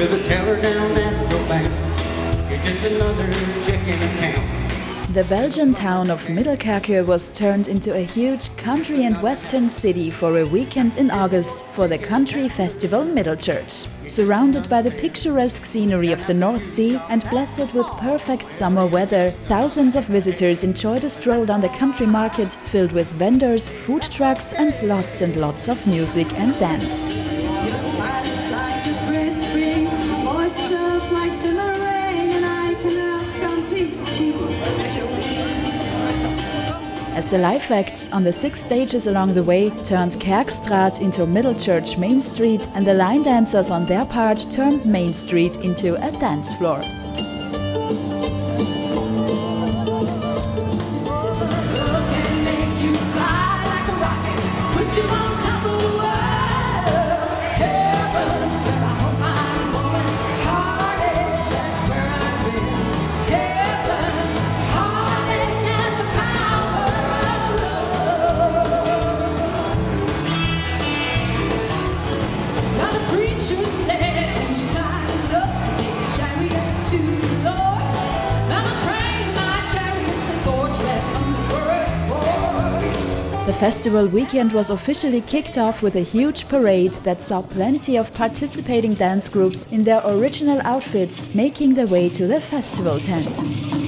to the teller down at the bank. You're just another account. The Belgian town of Middelkerke was turned into a huge country and western city for a weekend in August for the country festival Middle Church. Surrounded by the picturesque scenery of the North Sea and blessed with perfect summer weather, thousands of visitors enjoyed a stroll down the country market filled with vendors, food trucks and lots and lots of music and dance. The live acts on the six stages along the way turned Kerkstraat into Middle Church Main Street and the line dancers on their part turned Main Street into a dance floor. The festival weekend was officially kicked off with a huge parade that saw plenty of participating dance groups in their original outfits making their way to the festival tent.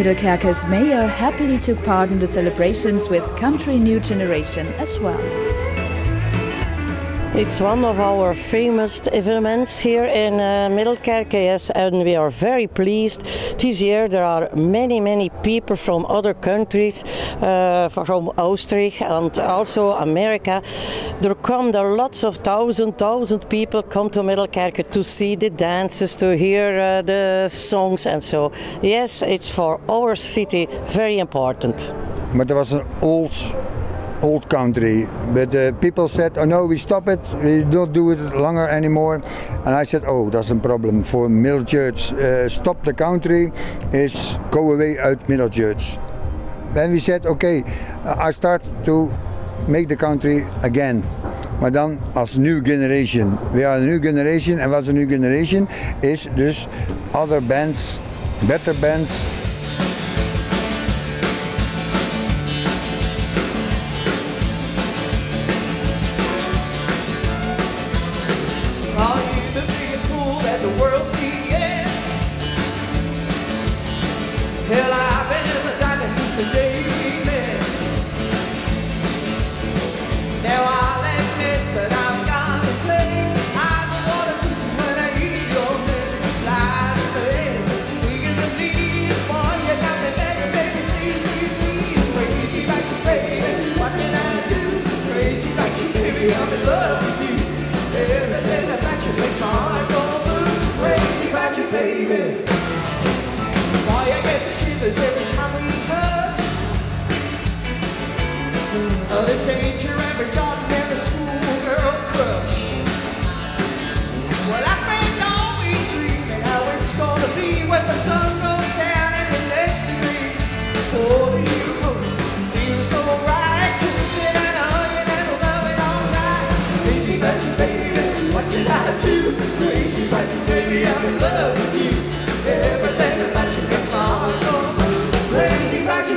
Middelkerke's mayor happily took part in the celebrations with Country New Generation as well. It's one of our famous events here in uh, Middelkerke, yes, and we are very pleased. This year there are many, many people from other countries, uh, from Austria and also America. There come there are lots of thousand, thousand people come to Middelkerke to see the dances, to hear uh, the songs and so. Yes, it's for our city very important. But there was an old old country. But uh, people said, oh no, we stop it, we don't do it longer anymore. And I said, oh, that's a problem for Middelchurch. Uh, stop the country is go away out Middelchurch. Then we said, okay, I start to make the country again. Maar dan als new generation. We are a new generation. En wat is een new generation? Is dus other bands, better bands,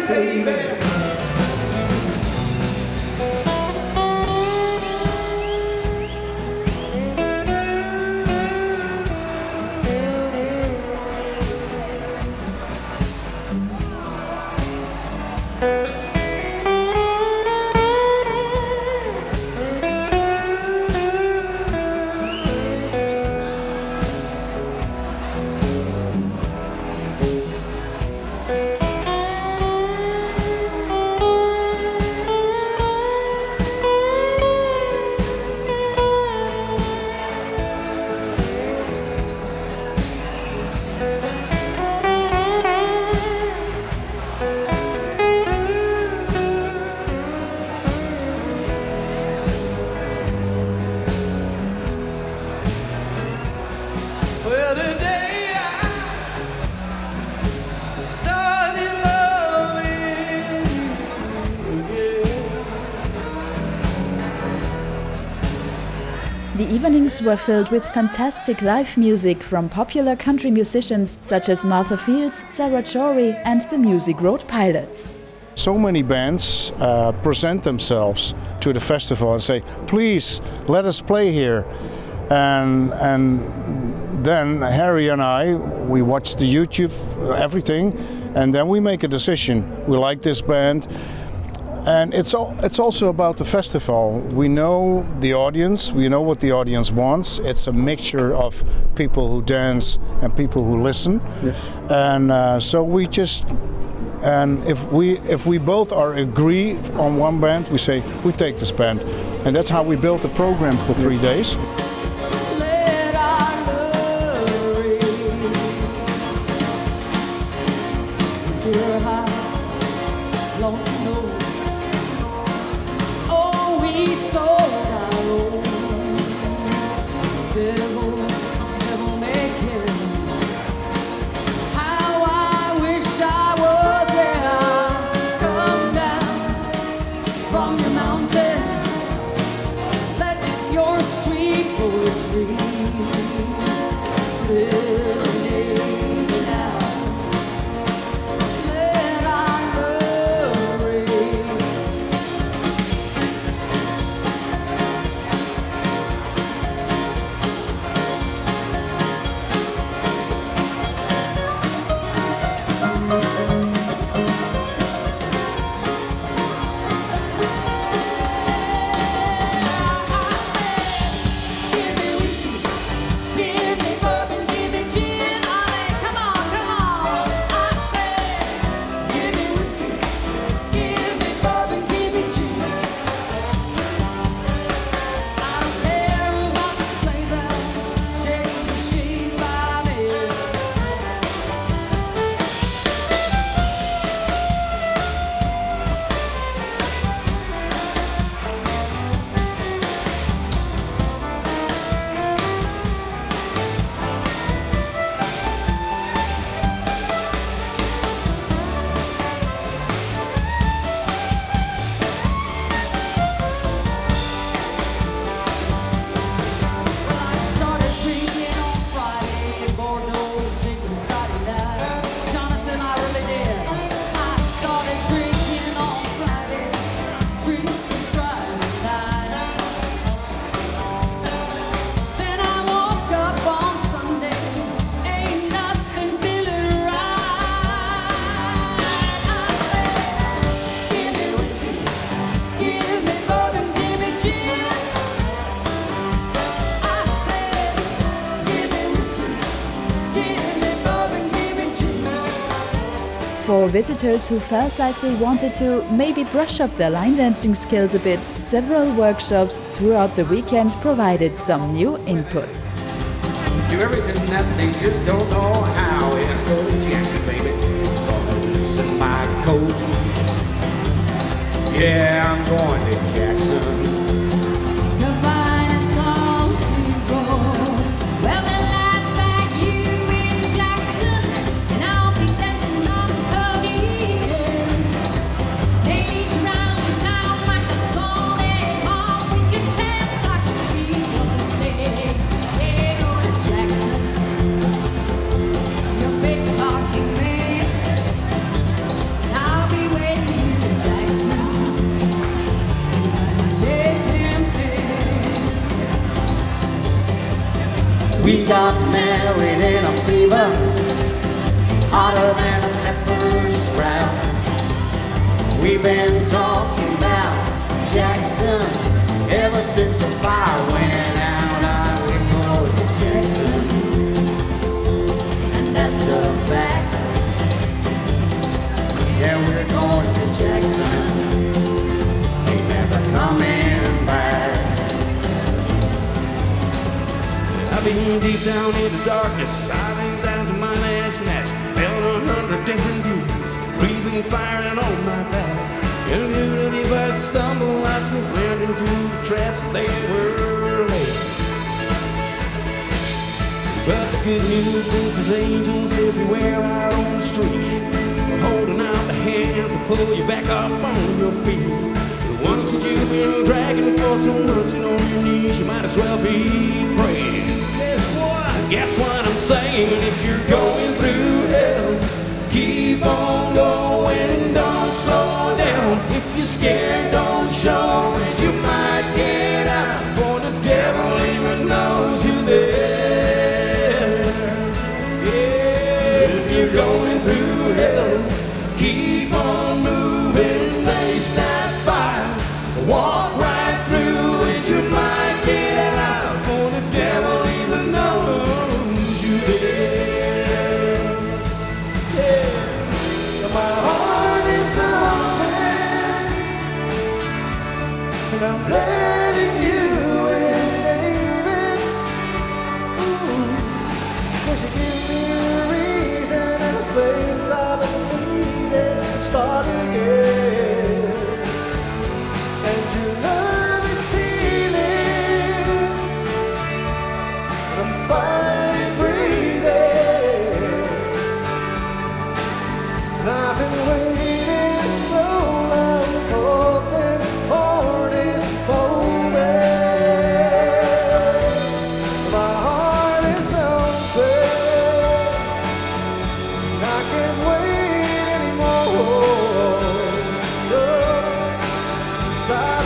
baby, evenings were filled with fantastic live music from popular country musicians such as Martha Fields, Sarah Jory, and the Music Road Pilots. So many bands uh, present themselves to the festival and say, please let us play here. And, and then Harry and I, we watch the YouTube, everything, and then we make a decision. We like this band. And it's, al- it's also about the festival. We know the audience, we know what the audience wants. It's a mixture of people who dance and people who listen. And uh, so we just and if we if we both are agree on one band, we say we take this band, and that's how we built the program for three days. Let our love ring. If you're high, lost to know. Oh, For visitors who felt like they wanted to maybe brush up their line dancing skills a bit, several workshops throughout the weekend provided some new input. Do everything that they just don't know how. Jackson, baby. Gonna loosen my coat. Yeah, We got married in a fever, hotter than a pepper sprout. We've been talking about Jackson ever since the fire went out. I go to Jackson, And that's a fact. yeah, we're going to Jackson. Deep down in the darkness, I down to my last match. Fell a hundred different dudes, breathing fire and on my back. And knew that if I stumble, I should land into the traps they were laid. But the good news is there's angels everywhere out on the street. Holding out the hands that pull you back up on your feet. The ones that you've been dragging for so much and on your knees, you might as well be praying. Guess what I'm saying? If you're going through hell, keep on going, don't slow down. If you're scared, don't show it. You might get out, for the devil even knows you're there. Yeah, if you're going through hell, keep on moving, face that fire. Walk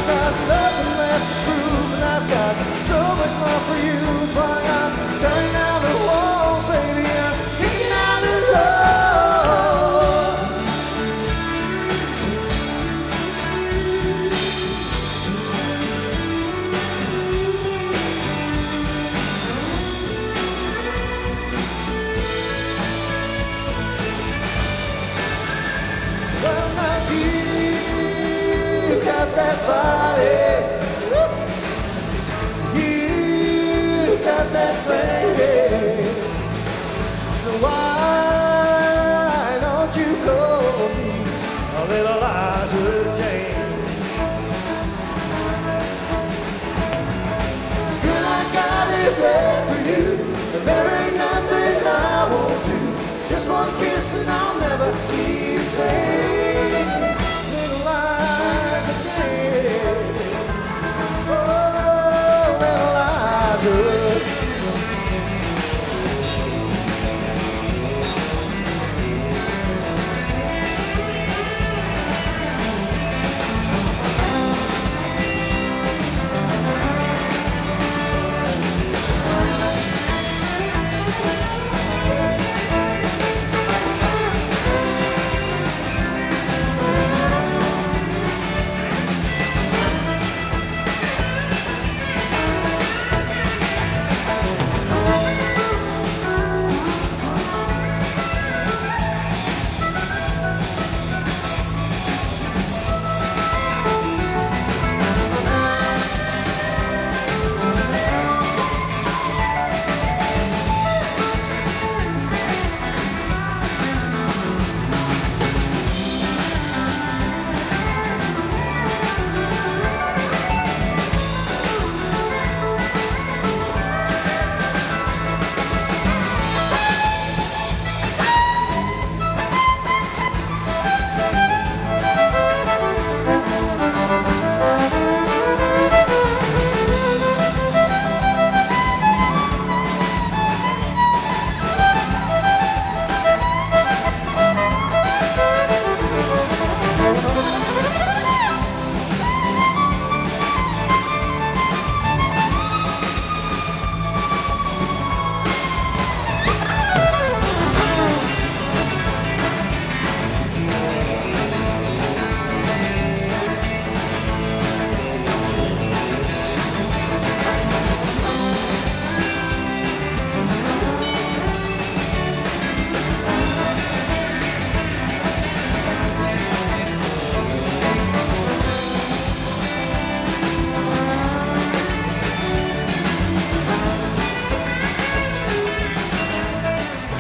got nothing left to prove, and I've got so much love for you. That's why I'm turning out.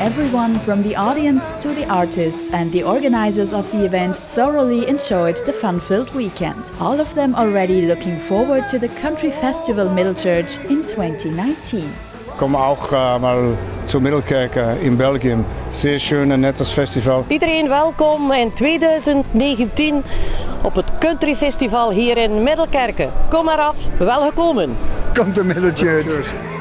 everyone from the audience to the artists and the organizers of the event thoroughly enjoyed the fun filled weekend. All of them already looking forward to the Country Festival Middle Church in 2019. Kom ook eh, uh, mal zu Middelkerken eh, in België. Zeer schön en nettes festival. Iedereen welkom in 2019 op het Country Festival hier in Middelkerken. Kom maar af, welgekomen. Kom de Middelchurch.